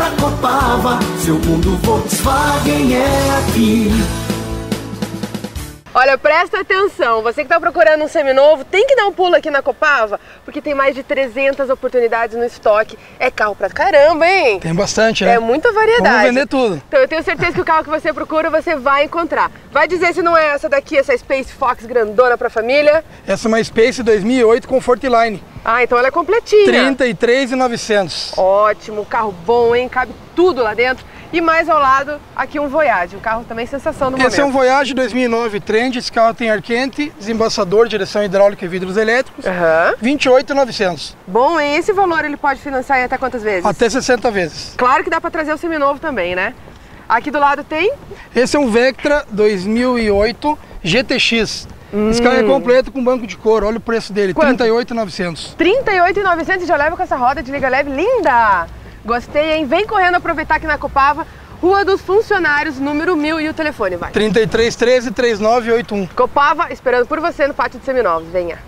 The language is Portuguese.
da Copava, seu mundo Volkswagen é aqui. Olha, presta atenção, você que está procurando um seminovo, tem que dar um pulo aqui na Copava, porque tem mais de 300 oportunidades no estoque. É carro pra caramba, hein? Tem bastante, né? É muita variedade. Vamos vender tudo. Então eu tenho certeza que o carro que você procura, você vai encontrar. Vai dizer se não é essa daqui, essa Space Fox grandona pra família? Essa é uma Space 2008 Comfortline. Ah, então ela é completinha. 33,900. Ótimo, carro bom, hein? Cabe tudo lá dentro. E mais ao lado, aqui um Voyage, um carro também sensação do Esse momento. é um Voyage 2009 Trend, esse carro tem ar quente, desembaçador, direção hidráulica e vidros elétricos. Aham. 28,900. Bom, e esse valor ele pode financiar em até quantas vezes? Até 60 vezes. Claro que dá pra trazer o seminovo também, né? Aqui do lado tem Esse é um Vectra 2008 GTX. Esse Hum. carro é completo com banco de couro, olha o preço dele, Quanto? 38,900. 38,900 e já leva com essa roda de liga leve linda. Gostei, hein? Vem correndo aproveitar aqui na Copava, Rua dos Funcionários, número 1000 e o telefone vai. 3313 3981. Copava esperando por você no pátio de seminovos. Venha.